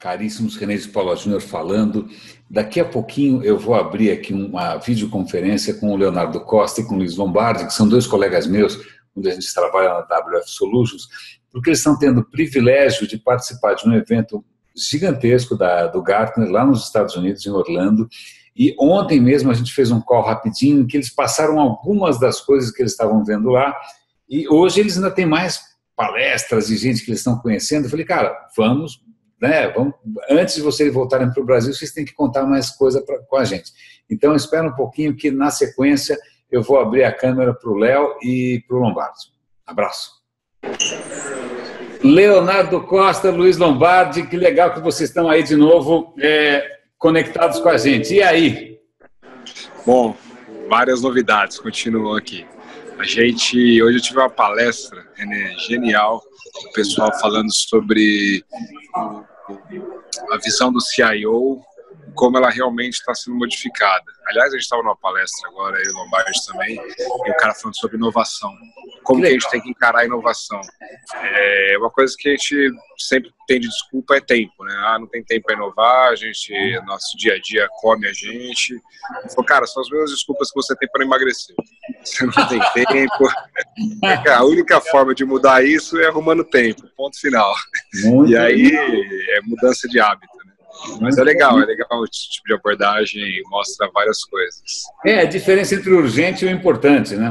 caríssimos René de Paula Júnior falando. Daqui a pouquinho eu vou abrir aqui uma videoconferência com o Leonardo Costa e com o Luiz Lombardi, que são dois colegas meus, onde a gente trabalha na WF Solutions, porque eles estão tendo o privilégio de participar de um evento gigantesco da, do Gartner lá nos Estados Unidos, em Orlando. E ontem mesmo a gente fez um call rapidinho, que eles passaram algumas das coisas que eles estavam vendo lá. E hoje eles ainda têm mais palestras e gente que eles estão conhecendo. Eu falei, cara, vamos, né? Vamos, antes de vocês voltarem para o Brasil, vocês têm que contar mais coisa pra, com a gente. Então, espera um pouquinho que na sequência eu vou abrir a câmera para o Léo e para o Lombardi. Abraço. Leonardo Costa, Luiz Lombardi, que legal que vocês estão aí de novo é, conectados com a gente. E aí? Bom, várias novidades continuam aqui. A gente, hoje eu tive uma palestra, René, genial, o pessoal falando sobre a visão do CIO, como ela realmente está sendo modificada. Aliás, a gente estava numa palestra agora, aí, Lombardi também, e o cara falando sobre inovação. Como que a gente tem que encarar a inovação. É uma coisa que a gente sempre tem de desculpa é tempo, né? Ah, não tem tempo para inovar, a gente, nosso dia a dia come a gente. Falou, cara, são as mesmas desculpas que você tem para emagrecer. Você não tem tempo. A única forma de mudar isso é arrumando tempo, ponto final. Muito e aí é mudança de hábito. Né? Mas é legal, é legal esse tipo de abordagem, mostra várias coisas. É, a diferença entre o urgente e o importante, né?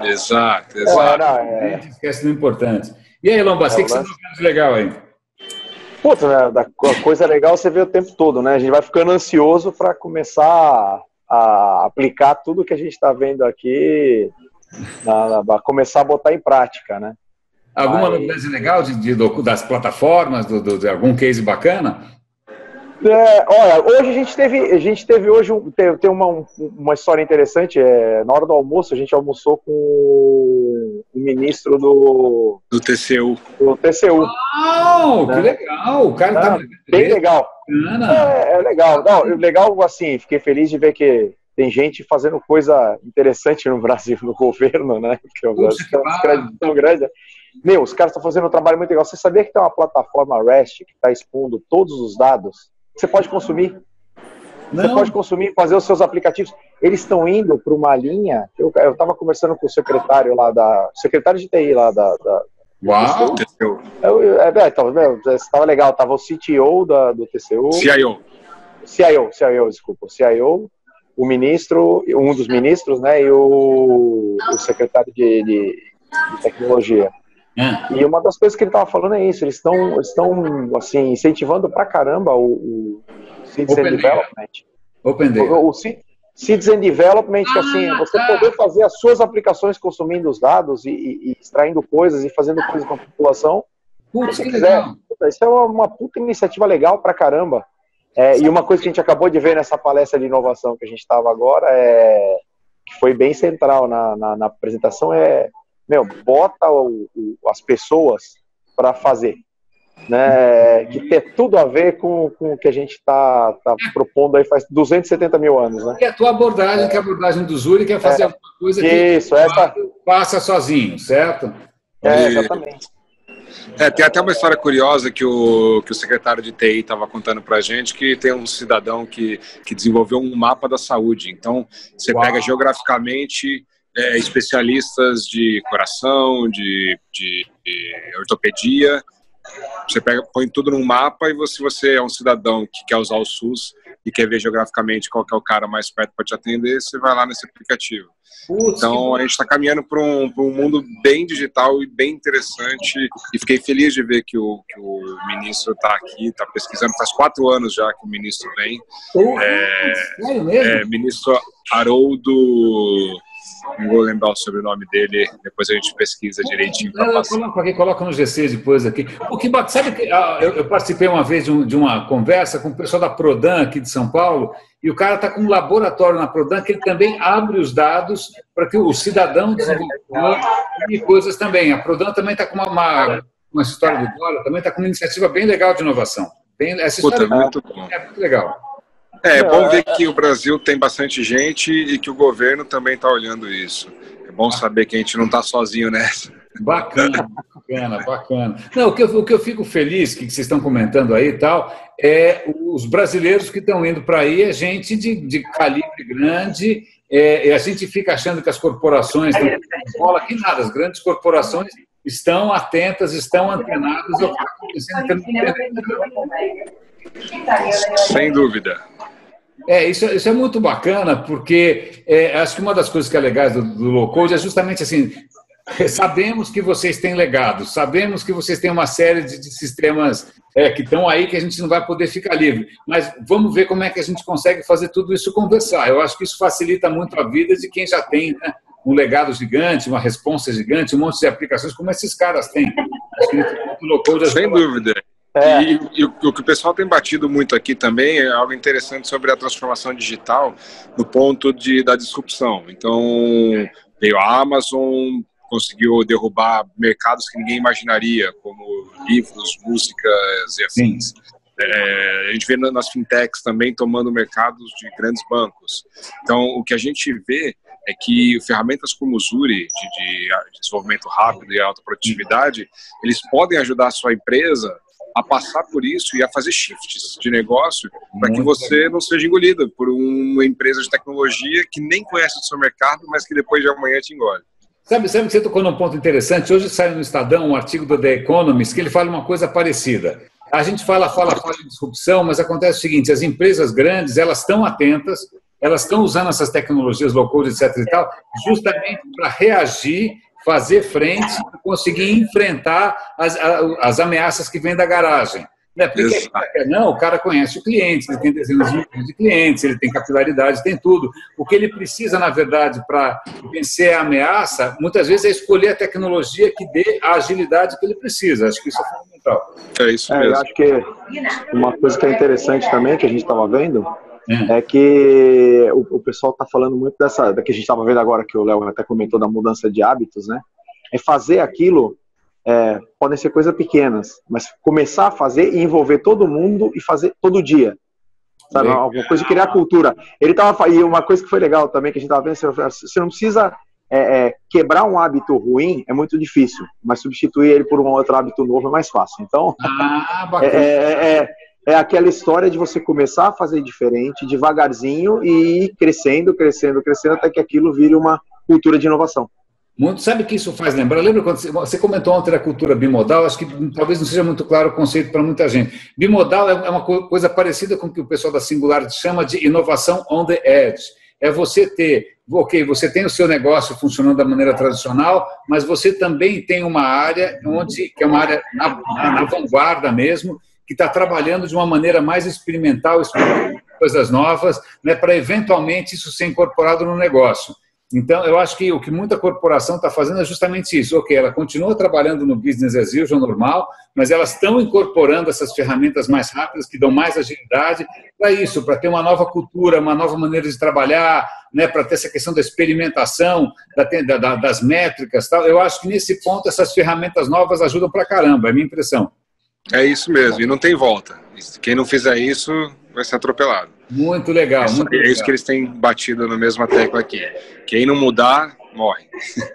Exato, exato. É, é... esquece do importante. E aí, Lombas, o é, que, que você está vendo de legal aí? Puta, né, da coisa legal você vê o tempo todo, né? A gente vai ficando ansioso para começar a aplicar tudo que a gente está vendo aqui, para começar a botar em prática, né? Alguma Aí... novidade legal de, de, das plataformas, do, do, de algum case bacana? É, olha, hoje a gente teve, a gente teve hoje um, tem, tem uma, uma história interessante. É, na hora do almoço a gente almoçou com o ministro do do TCU. Do TCU. Uau, né? que legal! O cara tá bem legal. É, é, legal. Não, legal assim. Fiquei feliz de ver que tem gente fazendo coisa interessante no Brasil, no governo, né? Porque o Brasil tem uma crédito tão grande. Meu, os caras estão fazendo um trabalho muito legal. Você sabia que tem uma plataforma REST que está expondo todos os dados você pode consumir. Não. Você pode consumir, fazer os seus aplicativos. Eles estão indo para uma linha. Eu estava conversando com o secretário lá da. Secretário de TI lá da. da Uau! TCU. Eu, é, é, estava legal. Estava o CTO da, do TCU. CIO. CIO, CIO, desculpa. CIO, o ministro, um dos ministros, né? E o, o secretário de, de, de tecnologia. É. E uma das coisas que ele estava falando é isso, eles estão estão assim incentivando pra caramba o, o Citizen Open Development. Open O, o Citizen Development, que assim, ah, você tá. poder fazer as suas aplicações consumindo os dados e, e, e extraindo coisas e fazendo coisas com a população. Putz, se quiser. Isso é uma, uma, puta iniciativa legal pra caramba. É, e uma coisa que a gente acabou de ver nessa palestra de inovação que a gente estava agora, é, que foi bem central na, na, na apresentação, é meu, bota o, o, as pessoas para fazer. Né, que tem tudo a ver com, com o que a gente está tá propondo aí faz 270 mil anos. Né? Que é a tua abordagem, que é a abordagem do Zuri, que é fazer é, alguma coisa que isso, essa... passa sozinho, certo? É, exatamente. É, tem até uma história curiosa que o, que o secretário de TI estava contando para a gente, que tem um cidadão que, que desenvolveu um mapa da saúde. Então, você Uau. pega geograficamente é, especialistas de coração, de, de, de, ortopedia. Você pega, põe tudo num mapa e você, você é um cidadão que quer usar o SUS e quer ver geograficamente qual é o cara mais perto para te atender, você vai lá nesse aplicativo. Putz, então a gente está caminhando para um, um mundo bem digital e bem interessante. E fiquei feliz de ver que o, que o ministro está aqui, está pesquisando. Faz quatro anos já que o ministro vem. é, sério mesmo? É, ministro Haroldo não vou lembrar o sobrenome dele, depois a gente pesquisa direitinho. Coloca aqui, coloca no GC depois aqui. O que sabe que ah, eu, eu, participei uma vez de, um, de, uma conversa com o pessoal da Prodan aqui de São Paulo, e o cara está com um laboratório na Prodan que ele também abre os dados para que o cidadão desenvolvedor e coisas também. A Prodan também está com uma, uma, uma, história do dólar, também está com uma iniciativa bem legal de inovação. Bem, essa história Puta, é muito, é muito legal. É, é bom ver que o Brasil tem bastante gente e que o governo também está olhando isso. É bom saber que a gente não está sozinho nessa. Bacana, bacana, bacana. Não, o que, eu, o que eu fico feliz que vocês estão comentando aí e tal, é os brasileiros que estão indo para aí, é gente de, de calibre grande, é, a gente fica achando que as corporações estão bola, que nada, as grandes corporações estão atentas, estão antenadas ao que está acontecendo. Sem dúvida. É, isso, isso é muito bacana, porque é, acho que uma das coisas que é legais do, do low code é justamente assim, sabemos que vocês têm legado, sabemos que vocês têm uma série de, de sistemas é, que estão aí que a gente não vai poder ficar livre, mas vamos ver como é que a gente consegue fazer tudo isso conversar. Eu acho que isso facilita muito a vida de quem já tem né, um legado gigante, uma resposta gigante, um monte de aplicações como esses caras têm. Sem dúvida. É. E, e, o, o que o pessoal tem batido muito aqui também é algo interessante sobre a transformação digital no ponto de, da disrupção. Então, veio a Amazon, conseguiu derrubar mercados que ninguém imaginaria, como livros, músicas e afins. É, a gente vê nas fintechs também tomando mercados de grandes bancos. Então, o que a gente vê é que ferramentas como o Zuri, de, de desenvolvimento rápido e alta produtividade, eles podem ajudar a sua empresa a passar por isso e a fazer shifts de negócio para que você legal. não seja engolido por uma empresa de tecnologia que nem conhece o seu mercado, mas que depois de amanhã te engole. Sabe, sabe que você tocou num ponto interessante? Hoje saiu no Estadão um artigo do The Economist que ele fala uma coisa parecida. A gente fala, fala, fala de disrupção, mas acontece o seguinte: as empresas grandes elas estão atentas, elas estão usando essas tecnologias low code, etc. e tal, justamente para reagir, fazer frente, conseguir enfrentar as, as ameaças que vêm da garagem. Né? Porque não, o cara conhece o cliente, ele tem dezenas de de clientes, ele tem capilaridade, tem tudo. O que ele precisa, na verdade, para vencer a ameaça, muitas vezes é escolher a tecnologia que dê a agilidade que ele precisa. Acho que isso é fundamental. É isso mesmo. É, eu acho que uma coisa que é interessante também, que a gente estava vendo, é. é que o, o pessoal está falando muito dessa, da que a gente estava vendo agora, que o Léo até comentou da mudança de hábitos, né? É fazer aquilo é, podem ser coisas pequenas, mas começar a fazer e envolver todo mundo e fazer todo dia. Sabe? Legal. Alguma coisa criar cultura. Ele tava e uma coisa que foi legal também que a gente estava vendo, você não precisa é, é, quebrar um hábito ruim é muito difícil, mas substituir ele por um outro hábito novo é mais fácil. Então, ah, é, é, aquela história de você começar a fazer diferente, devagarzinho e ir crescendo, crescendo, crescendo, até que aquilo vire uma cultura de inovação. Muito, sabe o que isso faz lembrar? Lembra quando você, comentou ontem a cultura bimodal? Acho que talvez não seja muito claro o conceito para muita gente. Bimodal é, é uma coisa parecida com o que o pessoal da Singular chama de inovação on the edge. É você ter, ok, você tem o seu negócio funcionando da maneira tradicional, mas você também tem uma área onde que é uma área na, na vanguarda mesmo, que está trabalhando de uma maneira mais experimental, coisas novas, né, para eventualmente isso ser incorporado no negócio. Então, eu acho que o que muita corporação está fazendo é justamente isso. Ok, ela continua trabalhando no business as usual normal, mas elas estão incorporando essas ferramentas mais rápidas que dão mais agilidade para isso, para ter uma nova cultura, uma nova maneira de trabalhar, né, para ter essa questão da experimentação, da, da, das métricas, tal. Eu acho que nesse ponto essas ferramentas novas ajudam para caramba. É a minha impressão. É isso mesmo. E não tem volta. Quem não fizer isso vai ser atropelado. Muito legal. É, muito é legal. isso que eles têm batido na mesma tecla aqui. Quem não mudar, morre.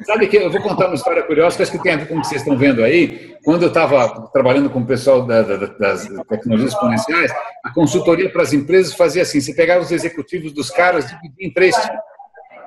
Sabe que eu vou contar uma história curiosa que acho que tem a ver com o que vocês estão vendo aí. Quando eu estava trabalhando com o pessoal da, da, das tecnologias exponenciais, a consultoria para as empresas fazia assim: você pegava os executivos dos caras e dividia em três.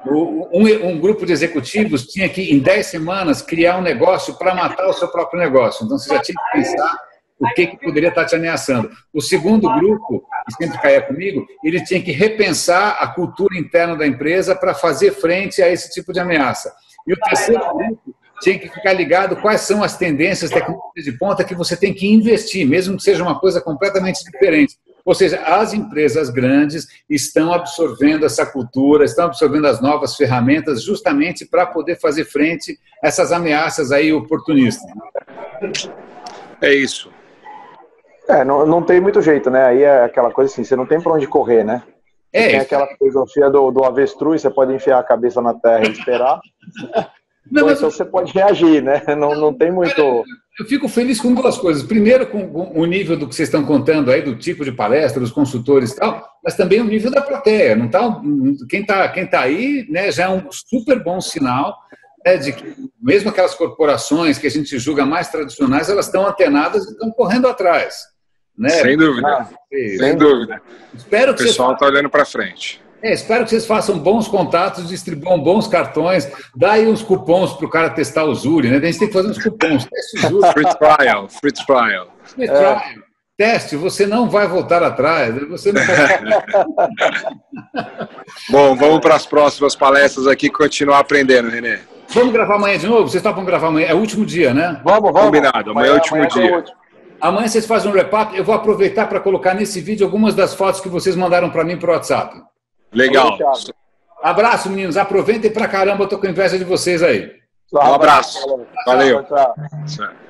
Um, um, grupo de executivos tinha que, em 10 semanas, criar um negócio para matar o seu próprio negócio. Então, você já tinha que pensar o que, que poderia estar te ameaçando. O segundo grupo, que sempre caía comigo, ele tinha que repensar a cultura interna da empresa para fazer frente a esse tipo de ameaça. E o terceiro grupo tinha que ficar ligado quais são as tendências tecnológicas de ponta que você tem que investir, mesmo que seja uma coisa completamente diferente. Ou seja, as empresas grandes estão absorvendo essa cultura, estão absorvendo as novas ferramentas justamente para poder fazer frente a essas ameaças aí oportunistas. É isso. É, não, não tem muito jeito, né? Aí é aquela coisa assim, você não tem para onde correr, né? É, tem aquela filosofia do, do avestruz, você pode enfiar a cabeça na terra e esperar. Não, mas... então você pode reagir, né? Não, não tem muito. Eu fico feliz com duas coisas. Primeiro, com o nível do que vocês estão contando aí, do tipo de palestra, dos consultores e tal. mas também o nível da plateia. Não tá, quem está quem tá aí né, já é um super bom sinal é de que mesmo aquelas corporações que a gente julga mais tradicionais, elas estão antenadas e estão correndo atrás. Né? Sem dúvida. Ah, sem dúvida. Espero que o pessoal está olhando para frente. É, espero que vocês façam bons contatos, distribuam bons cartões, dá aí uns cupons para o cara testar o Zuri, né? A gente tem que fazer uns cupons. Teste o Zuri. Free trial, free trial. Free trial. É. Teste, você não vai voltar atrás. Você não vai... Bom, vamos para as próximas palestras aqui e continuar aprendendo, Renê. Vamos gravar amanhã de novo? Vocês estão para gravar amanhã? É o último dia, né? Vamos, vamos. Combinado, amanhã, é o último amanhã dia. É amanhã vocês fazem um repap. Eu vou aproveitar para colocar nesse vídeo algumas das fotos que vocês mandaram para mim para o WhatsApp. Legal. Abraço, meninos. Aproveitem pra caramba, eu tô com inveja de vocês aí. Um abraço. Valeu. Tchau, tchau.